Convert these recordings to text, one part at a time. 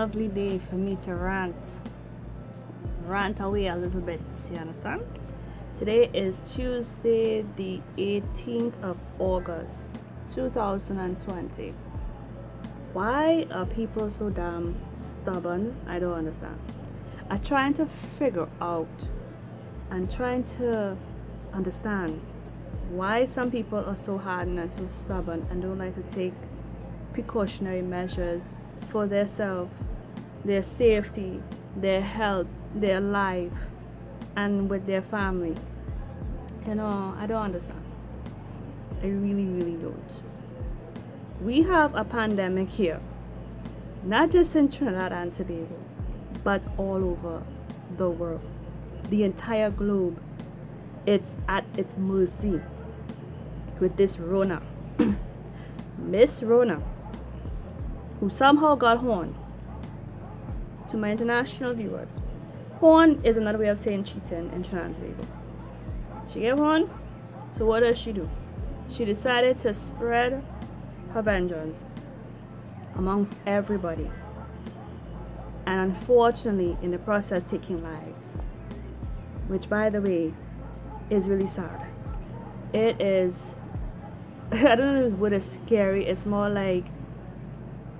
Lovely day for me to rant. Rant away a little bit, you understand? Today is Tuesday, the 18th of August, 2020. Why are people so damn stubborn? I don't understand. I'm trying to figure out and trying to understand why some people are so hardened and so stubborn and don't like to take precautionary measures for themselves, their safety, their health, their life, and with their family. You know, I don't understand. I really, really don't. We have a pandemic here, not just in Trinidad and Tobago, but all over the world, the entire globe. It's at its mercy with this Rona. Miss Rona who somehow got horn. To my international viewers, horn is another way of saying cheating in Trinidad Tobago. She gave horn, so what does she do? She decided to spread her vengeance amongst everybody. And unfortunately, in the process, taking lives. Which, by the way, is really sad. It is, I don't know if what is scary, it's more like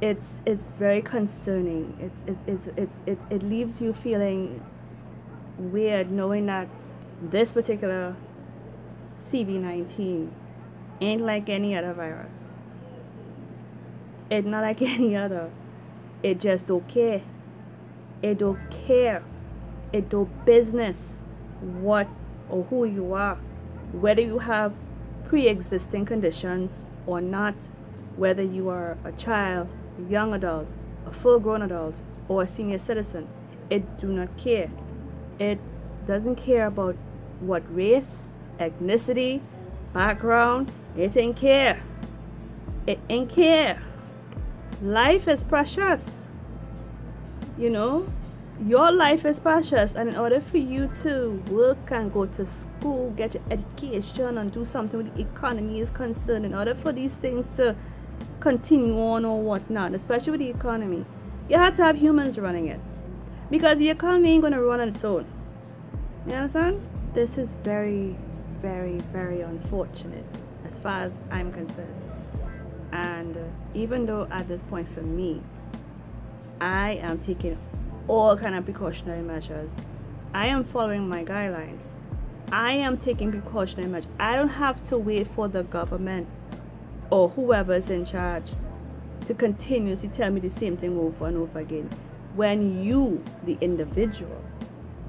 it's it's very concerning. It's it's it's, it's it, it leaves you feeling weird knowing that this particular CV19 ain't like any other virus. It's not like any other. It just don't care. It don't care. It don't business what or who you are. Whether you have pre-existing conditions or not. Whether you are a child young adult, a full grown adult, or a senior citizen. It do not care. It doesn't care about what race, ethnicity, background. It ain't care. It ain't care. Life is precious. You know, your life is precious, and in order for you to work and go to school, get your education, and do something with the economy is concerned, in order for these things to continue on or whatnot, especially with the economy, you have to have humans running it. Because the economy ain't gonna run on its own. You understand? This is very, very, very unfortunate as far as I'm concerned. And uh, even though at this point for me, I am taking all kind of precautionary measures. I am following my guidelines. I am taking precautionary measures. I don't have to wait for the government or whoever's in charge to continuously tell me the same thing over and over again when you, the individual,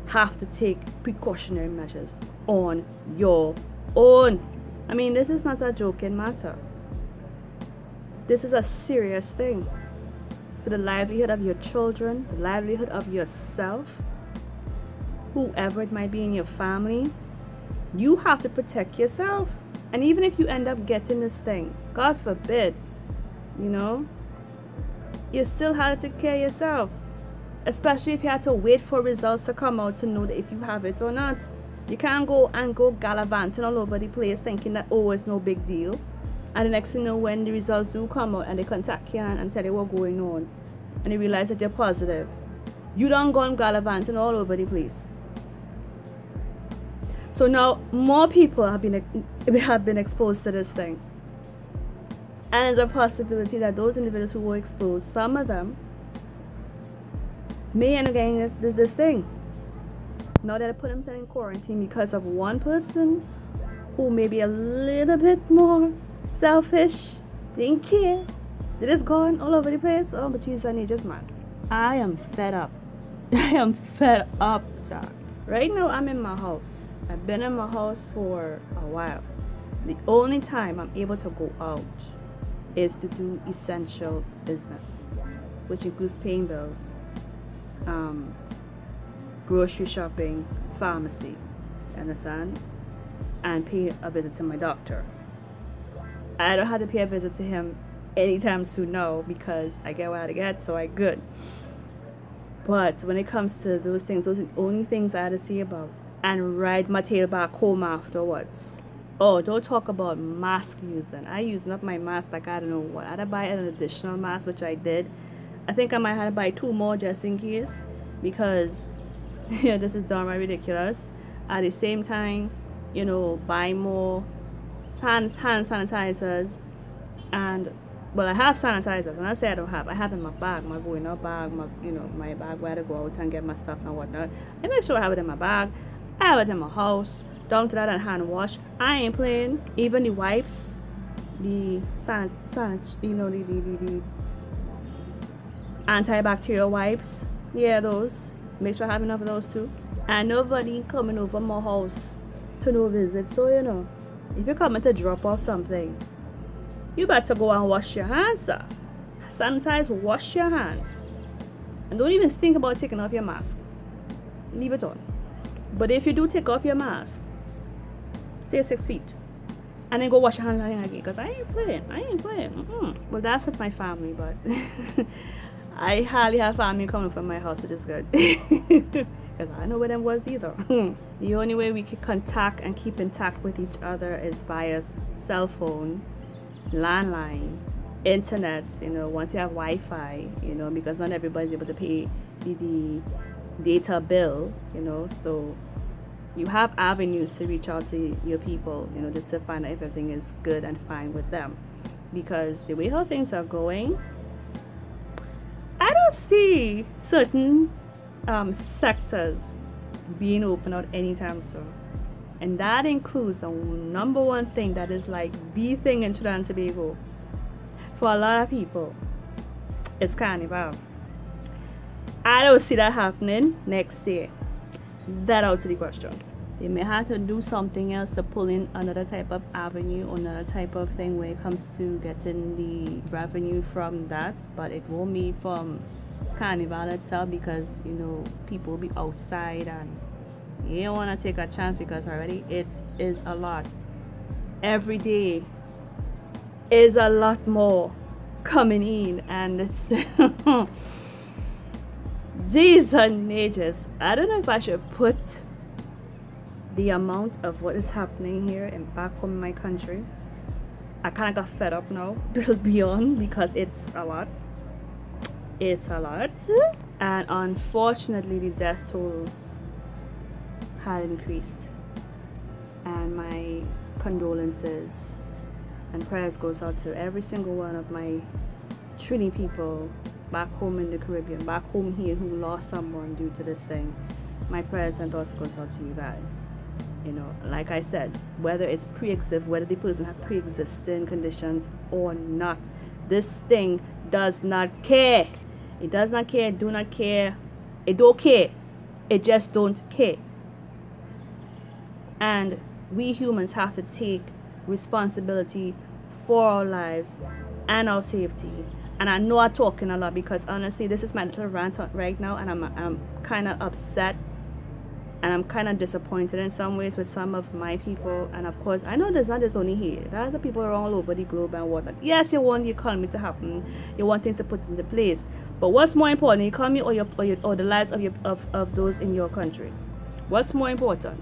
have to take precautionary measures on your own. I mean, this is not a joking matter. This is a serious thing for the livelihood of your children, the livelihood of yourself, whoever it might be in your family. You have to protect yourself. And even if you end up getting this thing, God forbid, you know, you still have to take care of yourself. Especially if you had to wait for results to come out to know that if you have it or not. You can't go and go gallivanting all over the place thinking that, oh, it's no big deal. And the next thing you know, when the results do come out and they contact you and tell you what's going on, and they realize that you're positive, you don't go and gallivanting all over the place. So now more people have been have been exposed to this thing. And there's a possibility that those individuals who were exposed, some of them may end up getting this, this thing. Now that I put themselves in quarantine because of one person who may be a little bit more selfish, didn't care, they just going all over the place. Oh, but Jesus, I need just. I am fed up. I am fed up, Jack. Right now, I'm in my house. I've been in my house for a while. The only time I'm able to go out is to do essential business, which includes paying bills, um, grocery shopping, pharmacy, understand? And pay a visit to my doctor. I don't have to pay a visit to him anytime soon now because I get what I get, so I good. But when it comes to those things, those are the only things I had to see about and ride my tail back home afterwards. Oh, don't talk about mask using. I using up my mask like I don't know what. I had to buy an additional mask, which I did. I think I might have to buy two more just in case because yeah, this is downright ridiculous. At the same time, you know, buy more hand, hand sanitizers and well I have sanitizers and I say I don't have I have in my bag my going out bag my you know my bag where to go out and get my stuff and whatnot I make sure I have it in my bag I it in my house down to that and hand wash. I ain't playing. Even the wipes the san, san you know the, the, the, the antibacterial wipes. Yeah those. Make sure I have enough of those too. And nobody coming over my house to no visit so you know. If you're coming to drop off something you better go and wash your hands sir. Sanitize wash your hands. And don't even think about taking off your mask. Leave it on but if you do take off your mask stay six feet and then go wash your hands again because I ain't playing I ain't playing mm -mm. well that's with my family but I hardly have family coming from my house which is good because I know where them was either. the only way we can contact and keep in touch with each other is via cell phone, landline, internet, you know, once you have Wi-Fi, you know, because not everybody's able to pay the data bill, you know, so you have avenues to reach out to your people, you know, just to find out if everything is good and fine with them. Because the way how things are going, I don't see certain um, sectors being opened out anytime soon. And that includes the number one thing that is like the thing in Trinidad and Tobago for a lot of people. It's carnival. I don't see that happening next year. That out to the question. They may have to do something else to pull in another type of avenue or another type of thing when it comes to getting the revenue from that, but it won't be from carnival itself because you know people will be outside and you don't want to take a chance because already it is a lot every day is a lot more coming in and it's Jesus are ages I don't know if I should put the amount of what is happening here and back home in my country. I kind of got fed up now beyond because it's a lot. It's a lot. And unfortunately the death toll had increased. And my condolences and prayers goes out to every single one of my Trini people back home in the Caribbean, back home here who lost someone due to this thing. My prayers and thoughts goes out to you guys. You know, like I said, whether it's pre-exist, whether the person have pre-existing conditions or not, this thing does not care. It does not care, do not care. It don't care. It just don't care. And we humans have to take responsibility for our lives and our safety. And I know I'm talking a lot because honestly, this is my little rant right now, and I'm, I'm kind of upset and I'm kind of disappointed in some ways with some of my people. And of course, I know there's not just only here. There are other people all over the globe and whatnot. Yes, you want the economy to happen. You want things to put into place. But what's more important, the economy or, your, or, your, or the lives of, your, of, of those in your country? What's more important?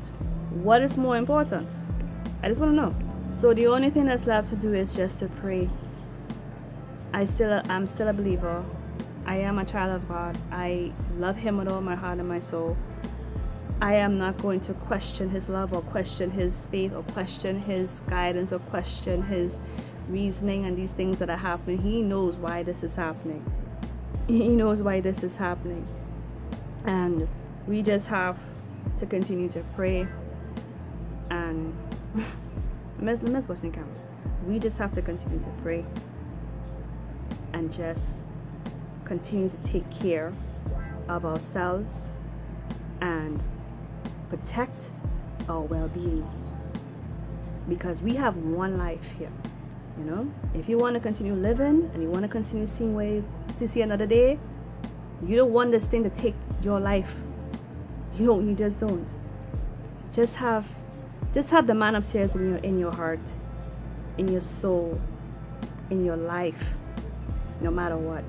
What is more important? I just want to know. So the only thing that's left to do is just to pray. I still, I'm still a believer. I am a child of God. I love Him with all my heart and my soul. I am not going to question his love or question his faith or question his guidance or question his reasoning and these things that are happening. He knows why this is happening. He knows why this is happening. And we just have to continue to pray and miss miss watching camera. We just have to continue to pray and just continue to take care of ourselves and protect our well-being. Because we have one life here you know? If you want to continue living and you want to continue seeing way to see another day you don't want this thing to take your life. You don't you just don't. Just have just have the man upstairs in your in your heart in your soul in your life no matter what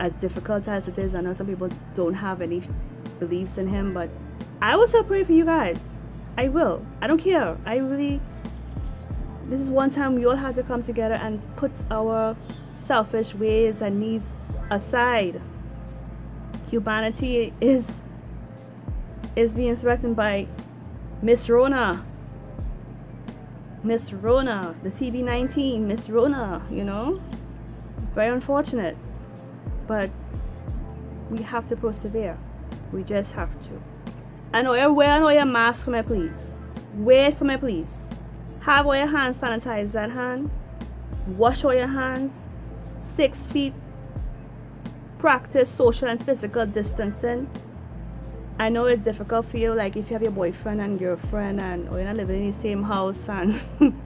as difficult as it is i know some people don't have any beliefs in him but I will still pray for you guys. I will. I don't care. I really. This is one time we all have to come together and put our selfish ways and needs aside, humanity is is being threatened by Miss Rona. Miss Rona, the CD19, Miss Rona, you know? Very unfortunate. But we have to persevere. We just have to. I know you wear all your mask for me, please. Wait for me, please. Have all your hand sanitizer at hand. Wash all your hands. Six feet. Practice social and physical distancing. I know it's difficult for you, like if you have your boyfriend and girlfriend and you're not living in the same house and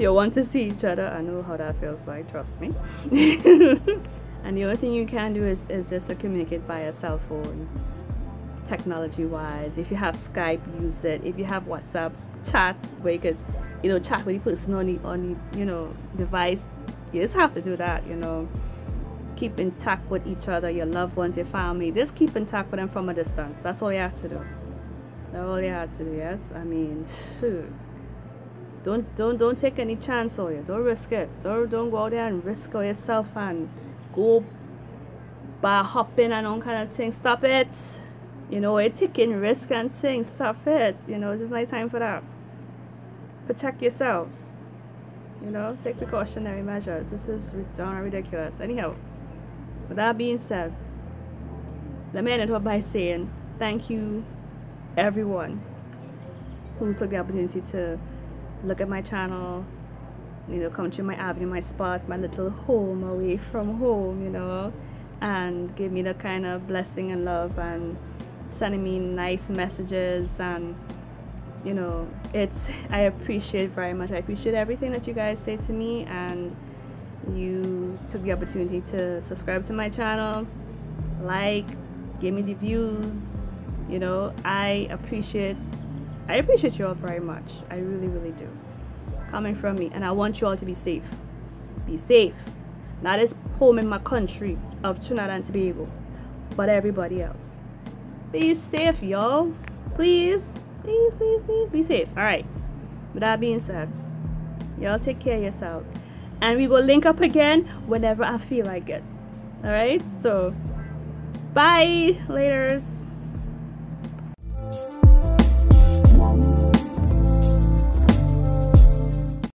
you want to see each other. I know how that feels like, trust me. and the only thing you can do is, is just to communicate via cell phone, technology wise. If you have Skype, use it. If you have WhatsApp, chat where you could, you know, chat with the person on the on the you know device. You just have to do that, you know keep in touch with each other, your loved ones, your family. Just keep in touch with them from a distance. That's all you have to do. That's all you have to do. Yes, I mean, shoot. Don't don't don't take any chance on you. Don't risk it. Don't don't go out there and risk on yourself and go by hopping and all kind of things. Stop it. You know, it's taking risk and things. Stop it. You know, it's not time for that. Protect yourselves. You know, take precautionary measures. This is darn ridiculous. Anyhow. With that being said, let me end it up by saying thank you, everyone who took the opportunity to look at my channel, you know, come to my avenue, my spot, my little home away from home, you know, and give me the kind of blessing and love and sending me nice messages and you know it's i appreciate very much i appreciate everything that you guys say to me and you took the opportunity to subscribe to my channel, like, give me the views. You know, I appreciate I appreciate you all very much. I really, really do. Coming from me. And I want you all to be safe. Be safe. Not as home in my country of Trinidad and Tobago, but everybody else. Be safe, y'all. Please, please, please, please be safe. All right. With that being said, y'all take care of yourselves and we will link up again whenever I feel like it. Alright, so bye, laters.